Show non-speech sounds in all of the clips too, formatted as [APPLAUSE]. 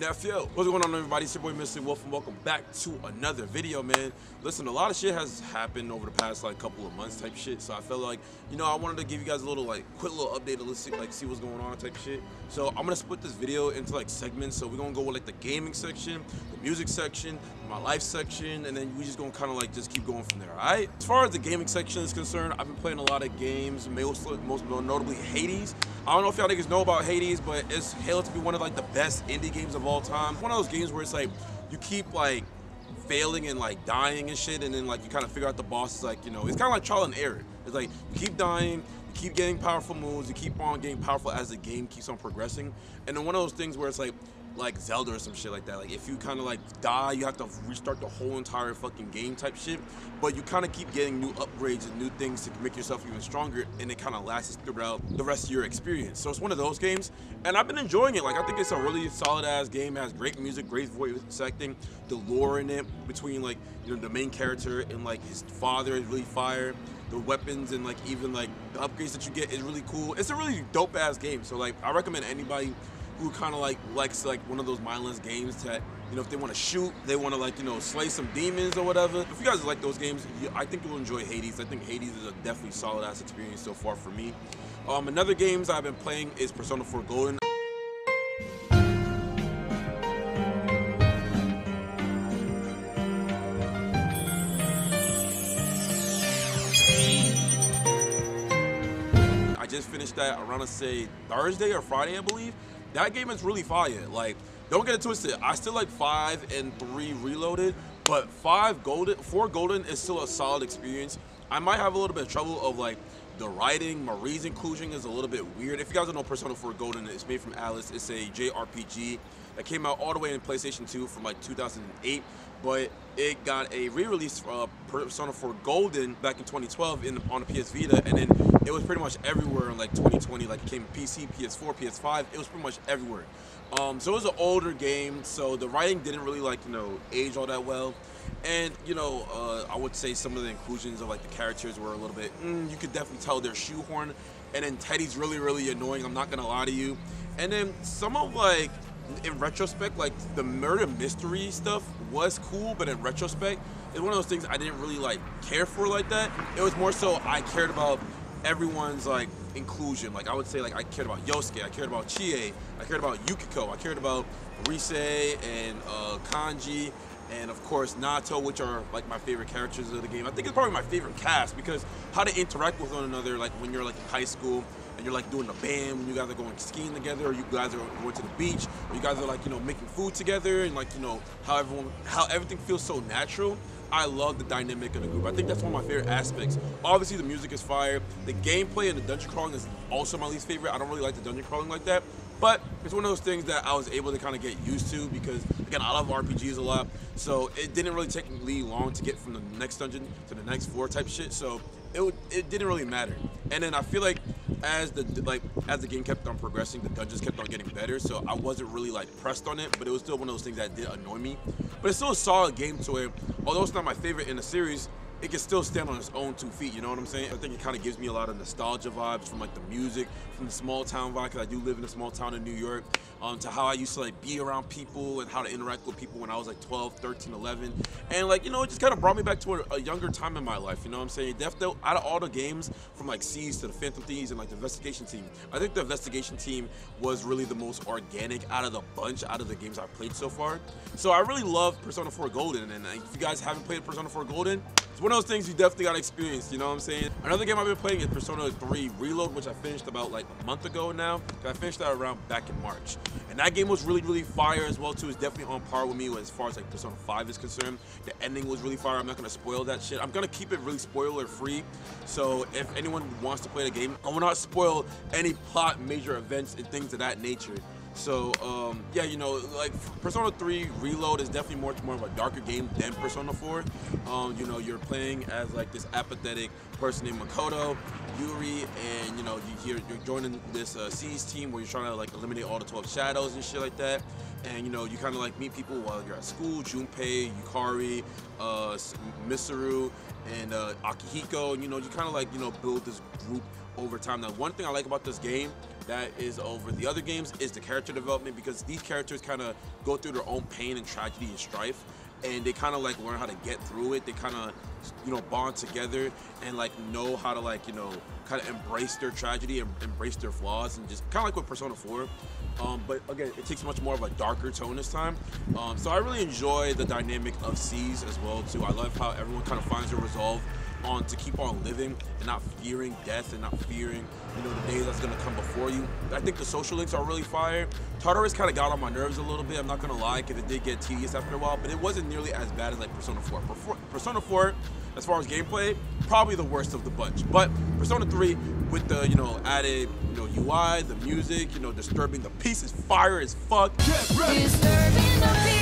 nephew. What's going on, everybody? It's your boy, Mr. Wolf, and welcome back to another video, man. Listen, a lot of shit has happened over the past like couple of months, type shit. So I felt like, you know, I wanted to give you guys a little like quick little update to see like see what's going on, type shit. So I'm gonna split this video into like segments. So we're gonna go with like the gaming section, the music section, my life section, and then we just gonna kind of like just keep going from there. All right. As far as the gaming section is concerned, I've been playing a lot of games, most most notably Hades. I don't know if y'all niggas know about Hades, but it's hailed to be one of like the best indie games of all time. One of those games where it's like you keep like failing and like dying and shit, and then like you kind of figure out the boss is like you know it's kind of like trial and error. It's like you keep dying, you keep getting powerful moves, you keep on getting powerful as the game keeps on progressing, and then one of those things where it's like like Zelda or some shit like that. Like if you kind of like die, you have to restart the whole entire fucking game type shit. But you kind of keep getting new upgrades and new things to make yourself even stronger, and it kind of lasts throughout the rest of your experience. So it's one of those games, and I've been enjoying it. Like I think it's a really solid ass game. It has great music, great voice acting, the lore in it between like you know the main character and like his father is really fire. The weapons and like even like the upgrades that you get is really cool. It's a really dope ass game. So like I recommend anybody who kind of like likes like one of those mindless games that you know if they want to shoot, they want to like you know slay some demons or whatever. If you guys like those games, I think you'll enjoy Hades. I think Hades is a definitely solid ass experience so far for me. Um, another games I've been playing is Persona 4 Golden. I just finished that around, I say, Thursday or Friday, I believe that game is really fire. Like, don't get it twisted. I still like five and three reloaded, but five golden, four golden is still a solid experience. I might have a little bit of trouble of like the writing, Marie's inclusion is a little bit weird. If you guys don't know Persona 4 Golden, it's made from Alice. It's a JRPG that came out all the way in PlayStation 2 from like 2008, but it got a re-release of Persona 4 Golden back in 2012 in on the PS Vita, and then it was pretty much everywhere in like 2020. Like it came PC, PS4, PS5. It was pretty much everywhere. Um, so it was an older game, so the writing didn't really like you know age all that well. And you know, uh, I would say some of the inclusions of like the characters were a little bit. Mm, you could definitely tell they're shoehorn. And then Teddy's really, really annoying. I'm not gonna lie to you. And then some of like, in retrospect, like the murder mystery stuff was cool, but in retrospect, it's one of those things I didn't really like care for like that. It was more so I cared about everyone's like inclusion. Like I would say like I cared about Yosuke, I cared about Chie, I cared about Yukiko, I cared about Rise and uh, Kanji, and of course Naoto, which are like my favorite characters of the game. I think it's probably my favorite cast because how to interact with one another, like when you're like in high school and you're like doing a band, when you guys are going skiing together, or you guys are going to the beach, or you guys are like you know making food together, and like you know how everyone, how everything feels so natural. I love the dynamic of the group. I think that's one of my favorite aspects. Obviously, the music is fire. The gameplay and the dungeon crawling is also my least favorite. I don't really like the dungeon crawling like that. But it's one of those things that I was able to kind of get used to because, again, I love RPGs a lot. So it didn't really take me long to get from the next dungeon to the next floor type shit. So it, it didn't really matter. And then I feel like as the like as the game kept on progressing, the dungeons kept on getting better. So I wasn't really like pressed on it, but it was still one of those things that did annoy me. But it's still a solid game to it. although it's not my favorite in the series, it can still stand on its own two feet. You know what I'm saying? I think it kind of gives me a lot of nostalgia vibes from like the music, from the small town vibe, because I do live in a small town in New York, um, to how I used to like be around people and how to interact with people when I was like 12, 13, 11. And like, you know, it just kind of brought me back to a, a, younger time in my life. You know what I'm saying? Definitely out of all the games, from like Siege to the Phantom Thieves and like the Investigation Team, I think the Investigation Team was really the most organic out of the bunch, out of the games I've played so far. So I really love Persona 4 Golden. And if you guys haven't played Persona 4 Golden, it's one of those things you definitely got to experience, you know what I'm saying? Another game I've been playing is Persona 3 Reload, which I finished about like a month ago now. I finished that around back in March. And that game was really, really fire as well too. It's definitely on par with me as far as like Persona 5 is concerned. The ending was really fire. I'm not gonna spoil that shit. I'm gonna keep it really spoiler free. So if anyone wants to play the game, I will not spoil any plot, major events, and things of that nature. So um, yeah, you know, like Persona 3 Reload is definitely more more of a darker game than Persona 4. Um, you know, you're playing as like this apathetic person named Makoto, Yuri, and you know, you, are you're joining this uh, Siege team where you're trying to like eliminate all the 12 shadows and shit like that. And you know, you kind of like meet people while you're at school, Junpei, Yukari, uh, Misuru, and uh, Akihiko. And you know, you kind of like you know build this group over time. Now, one thing I like about this game that is over the other games is the character development because these characters kind of go through their own pain and tragedy and strife and they kind of like learn how to get through it. They kind of you know bond together and like know how to like you know kind of embrace their tragedy and embrace their flaws and just kind of like with persona 4 um, but again it takes much more of a darker tone this time. Um, so i really enjoy the dynamic of C's as well too. I love how everyone kind of finds their resolve on to keep on living and not fearing death and not fearing you know the days that's gonna come before you. I think the social links are really fire. Tartarus kind of got on my nerves a little bit. I'm not gonna lie, because it did get tedious after a while, but it wasn't nearly as bad as like Persona 4. Persona 4, as far as gameplay, probably the worst of the bunch. But Persona 3, with the you know added you know UI, the music, you know disturbing the peace is fire as fuck. Disturbing the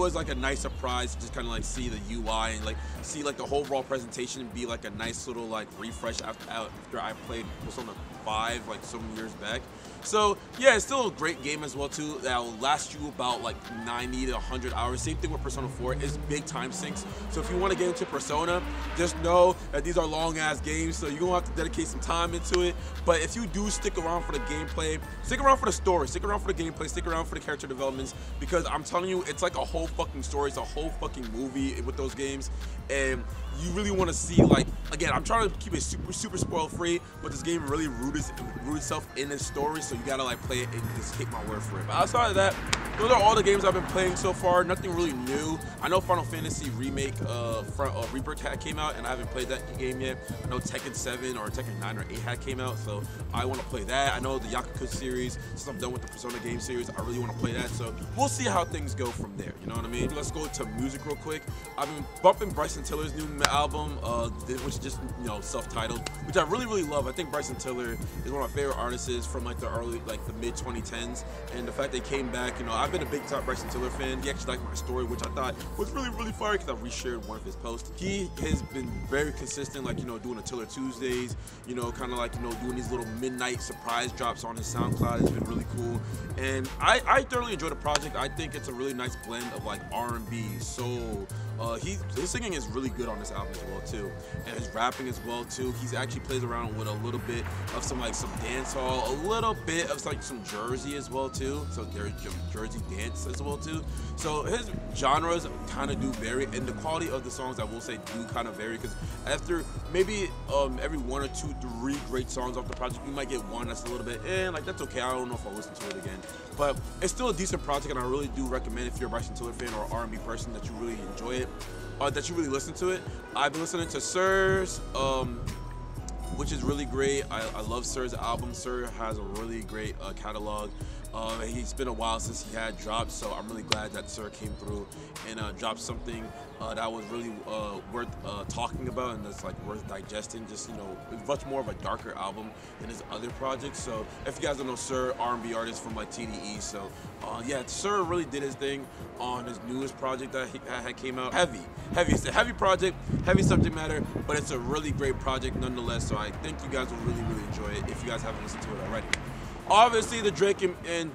was like a nice surprise to just kind of like see the UI and like see like the whole overall presentation be like a nice little like refresh after, after I played Persona 5 like some years back. So yeah, it's still a great game as well too. That will last you about like 90 to 100 hours. Same thing with Persona 4. It's big time sinks. So if you want to get into Persona, just know that these are long ass games. So you're gonna have to dedicate some time into it. But if you do stick around for the gameplay, stick around for the story, stick around for the gameplay, stick around for the character developments because I'm telling you, it's like a whole fucking story. It's a whole fucking movie with those games, and you really want to see like again. I'm trying to keep it super super spoil free, but this game really rooted root itself in its story, so you gotta like play it and just take my word for it. But outside of that, those are all the games I've been playing so far. Nothing really new. I know Final Fantasy Remake uh, front, uh Rebirth had came out, and I haven't played that game yet. I know Tekken 7 or Tekken 9 or 8 had came out, so I want to play that. I know the Yakuza series. Since I'm done with the Persona game series, I really want to play that. So we'll see how things go from there. You know what I mean? Let's go to music real quick. I've been bumping Bryson Tiller's new album, uh, which is just you know self-titled, which I really really love. I think Bryson Tiller is one of my favorite artists from like the early like the mid 2010s, and the fact they came back. You know, I've been a big time Bryson Tiller fan. He actually liked my story, which I thought was really really fire because I reshared one of his posts. He has been very consistent, like you know doing a Tiller Tuesdays. You know, kind of like you know doing these little midnight surprise drops on his SoundCloud. It's been really cool, and I I thoroughly enjoy the project. I think it's a really nice blend of like R&B, soul. Uh, he his singing is really good on this album as well too, and his rapping as well too. He's actually plays around with a little bit of some like some dance hall, a little bit of like some Jersey as well too. So there's Jersey dance as well too. So his genres kind of do vary, and the quality of the songs I will say do kind of vary because after maybe um, every one or two, three great songs off the project, you might get one that's a little bit, and eh, like that's okay. I don't know if I'll listen to it again, but it's still a decent project, and I really do recommend if you're a Bryson Tiller fan or R&B person that you really enjoy it uh, that you really listen to it. I've been listening to Sir's, um, which is really great. I, I, love Sir's album. Sir has a really great uh, catalog. Uh, it's been a while since he had dropped, so I'm really glad that Sir came through and uh, dropped something uh, that was really uh, worth uh, talking about and that's like worth digesting. Just you know, it's much more of a darker album than his other projects. So if you guys don't know Sir, R&B artist from like TDE, so uh, yeah, Sir really did his thing on his newest project that he had came out. Heavy, heavy. It's a heavy project, heavy subject matter, but it's a really great project nonetheless. So I think you guys will really, really enjoy it if you guys haven't listened to it already obviously the Drake and, and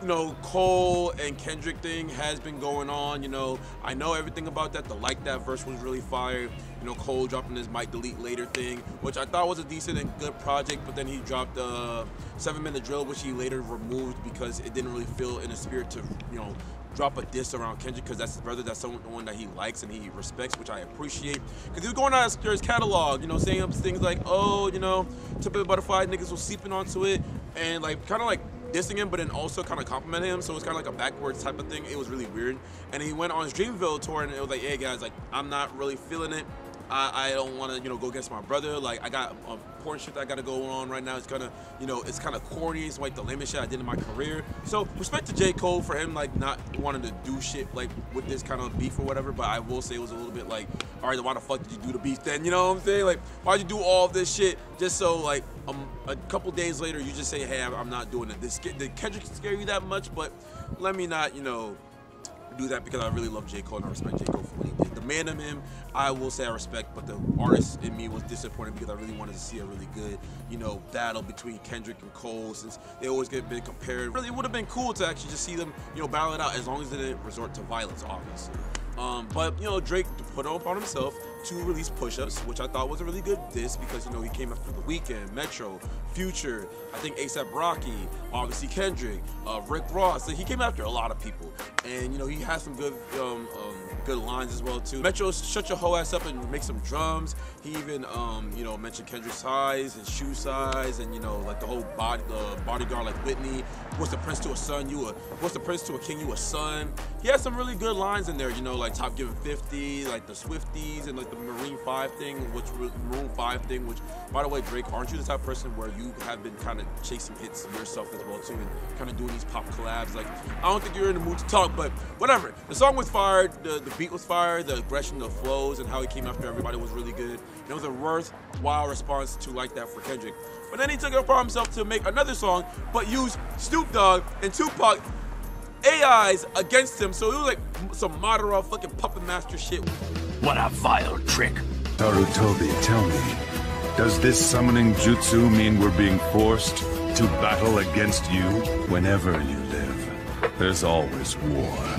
you know, Cole and Kendrick thing has been going on. You know, I know everything about that. The like that verse was really fire. You know, Cole dropping his might delete later thing, which I thought was a decent and good project, but then he dropped the seven minute drill, which he later removed because it didn't really feel in the spirit to, you know, drop a diss around Kendrick because that's his brother, that's someone that he likes and he respects, which I appreciate. Because he was going out his catalog, you know, saying things like, oh, you know, Typical Butterfly niggas was seeping onto it, and like kind of like dissing him, but then also kind of complimenting him. So it was kind of like a backwards type of thing. It was really weird. And he went on his Dreamville tour, and it was like, hey guys, like I'm not really feeling it. I, I don't want to, you know, go against my brother. Like, I got important shit that I got to go on right now. It's kind of, you know, it's kind of corny. It's like the lamest shit I did in my career. So, respect to J. Cole for him, like, not wanting to do shit, like, with this kind of beef or whatever. But I will say it was a little bit like, all right, why the fuck did you do the beef then? You know what I'm saying? Like, why'd you do all this shit just so, like, um, a couple days later, you just say, hey, I'm, I'm not doing it. This, did Kendrick scare you that much? But let me not, you know, do that because I really love J. Cole and I respect J. Cole for man in him, I will say I respect, but the artist in me was disappointed because I really wanted to see a really good, you know, battle between Kendrick and Cole since they always get been compared. Really, it would have been cool to actually just see them, you know, battle it out as long as they didn't resort to violence, obviously. Um, but you know, Drake put it upon himself to release Push-Ups, which I thought was a really good diss because you know he came after The Weeknd, Metro, Future, I think ASAP Rocky, obviously Kendrick, uh, Rick Ross. So he came after a lot of people, and you know he has some good um, um, good lines as well too. Metro shut your whole ass up and make some drums. He even um, you know mentioned Kendrick's size, his shoe size, and you know like the whole body the bodyguard like Whitney. What's the prince to a son? You a what's the prince to a king? You a son. He has some really good lines in there. You know like Top Given 50, like the Swifties, and like the Marine Five thing, which Maroon Five thing. Which by the way, Drake, aren't you the type of person where you have been kind of chasing hits yourself as well too, and kind of doing these pop collabs? Like I don't think you're in the mood to talk, but whatever. The song was fired. The the beat was fired. The aggression, the flows, and how he came after everybody was really good. And it was a worthwhile response to like that for Kendrick. But then he took it upon himself to make another song, but use Snoop Dogg and Tupac AIs against him. So it was like some Madara fucking puppet master shit. What a vile trick. Narutobi, tell me, does this summoning jutsu mean we're being forced to battle against you whenever you live? There's always war. [LAUGHS]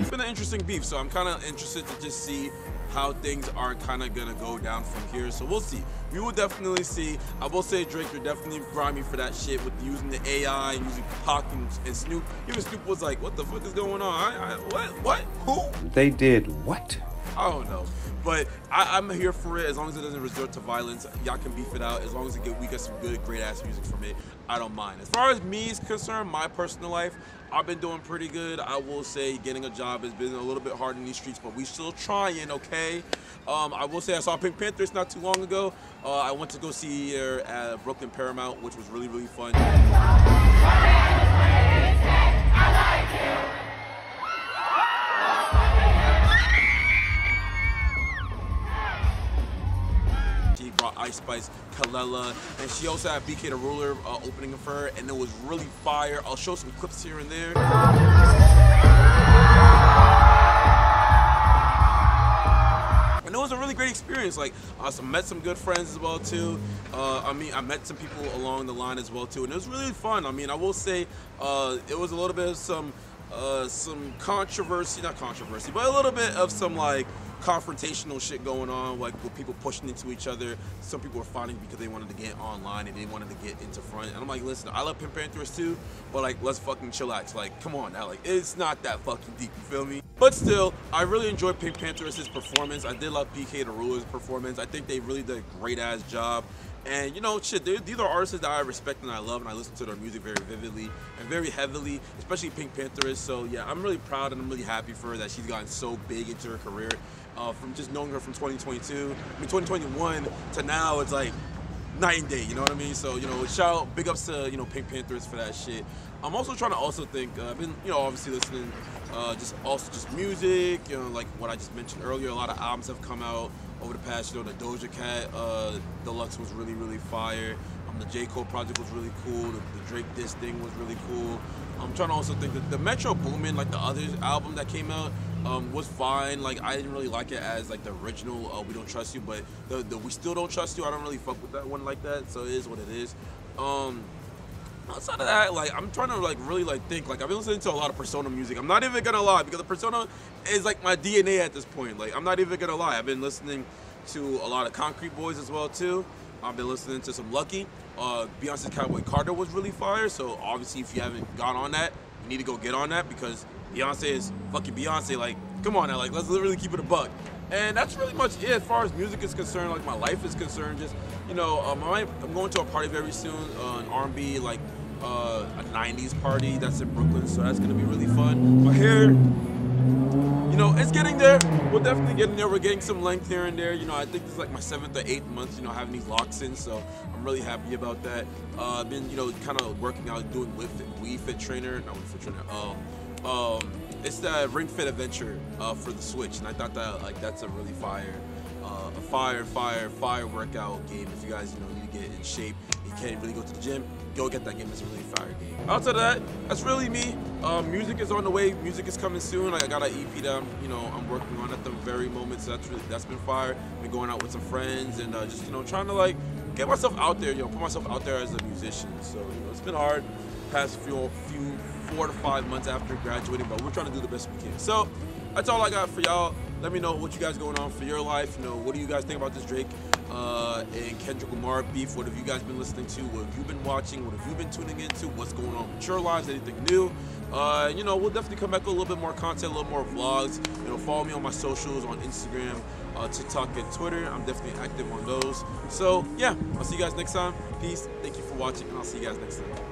it's been an interesting beef, so I'm kind of interested to just see how things are kind of gonna go down from here. So we'll see. We will definitely see. I will say, Drake, you're definitely grimy for that shit with using the AI and using Pac and, and Snoop. Even Snoop was like, "What the fuck is going on? I, I, what? What? Who?" They did what? I don't know. But I, am here for it as long as it doesn't resort to violence. Y'all can beef it out as long as get, we get some good, great ass music from it. I don't mind. As far as me is concerned, my personal life, I've been doing pretty good. I will say getting a job has been a little bit hard in these streets, but we still trying, okay? Um, I will say I saw Pink Panthers not too long ago. Uh, I went to go see her at Brooklyn Paramount, which was really, really fun. Brought Ice Spice, Kalela, and she also had BK the Ruler uh, opening for her, and it was really fire. I'll show some clips here and there. And it was a really great experience. Like, I met some good friends as well too. Uh, I mean, I met some people along the line as well too, and it was really fun. I mean, I will say uh, it was a little bit of some uh, some controversy, not controversy, but a little bit of some like confrontational shit going on, like with people pushing into each other. Some people were fighting because they wanted to get online and they wanted to get into front. And I'm like, listen, I love Pimp Panthers too, but like, let's fucking chillax. Like, come on now, like, it's not that fucking deep. You feel me? But still, I really enjoyed Pink Panthers' performance. I did love BK the Ruler's performance. I think they really did a great ass job. And you know, shit, these are artists that I respect and I love, and I listen to their music very vividly and very heavily, especially Pink Panther. So yeah, I'm really proud and I'm really happy for her that she's gotten so big into her career. Uh, from just knowing her from 2022, I mean 2021 to now, it's like night and day. You know what I mean? So you know, shout out, big ups to you know Pink Panthers for that shit. I'm also trying to also think. Uh, I've been you know obviously listening, uh, just also just music. You know, like what I just mentioned earlier. A lot of albums have come out over the past. You know, the Doja Cat uh, Deluxe was really really fire. Um, the J Cole project was really cool. The, the Drake This thing was really cool. I'm trying to also think that the Metro Boomin, like the other album that came out, um, was fine. Like I didn't really like it as like the original uh, We Don't Trust You, but the, the We Still Don't Trust You, I don't really fuck with that one like that. So it is what it is. Um, outside of that, like I'm trying to like really like think. Like I've been listening to a lot of Persona music. I'm not even gonna lie because the Persona is like my DNA at this point. Like I'm not even gonna lie. I've been listening to a lot of Concrete Boys as well too. I've been listening to some Lucky. Uh, Beyonce's Cowboy Carter was really fire. So obviously, if you haven't got on that, you need to go get on that because Beyonce is fucking Beyonce. Like, come on now. Like, let's literally keep it a buck. And that's really much it as far as music is concerned. Like my life is concerned. Just you know, um, I'm going to a party very soon, uh, an R&B like uh, a 90s party that's in Brooklyn, so that's gonna be really fun. But here, you know, it's getting there. We're definitely getting there. We're getting some length here and there. You know, I think this is like my seventh or eighth month, you know, having these locks in, so I'm really happy about that. Uh, I've been, you know, kind of working out, doing Wii Fit, Wii Fit Trainer, not Wii Fit Trainer, um, um, it's the Ring Fit Adventure uh, for the Switch, and I thought that like that's a really fire, uh, a fire, fire, fire workout game. If you guys, you know, need to get in shape, you can't really go to the gym go get that game. It's a really fire game. Outside of that, that's really me. Um, music is on the way. Music is coming soon. I got an EP that I'm, you know, I'm working on at the very moment. So that's really, that's been fire. Been going out with some friends and uh, just you know trying to like get myself out there. You know, put myself out there as a musician. So you know, it's been hard past few few four to five months after graduating, but we're trying to do the best we can. So that's all I got for y'all. Let me know what you guys going on for your life. You know, what do you guys think about this Drake uh, and Kendrick Lamar beef? What have you guys been listening to? What have you been watching? What have you been tuning into? What's going on with your lives? Anything new? Uh, you know, we'll definitely come back with a little bit more content, a little more vlogs. You know, follow me on my socials on Instagram, uh, TikTok, and Twitter. I'm definitely active on those. So, yeah, I'll see you guys next time. Peace. Thank you for watching, and I'll see you guys next time.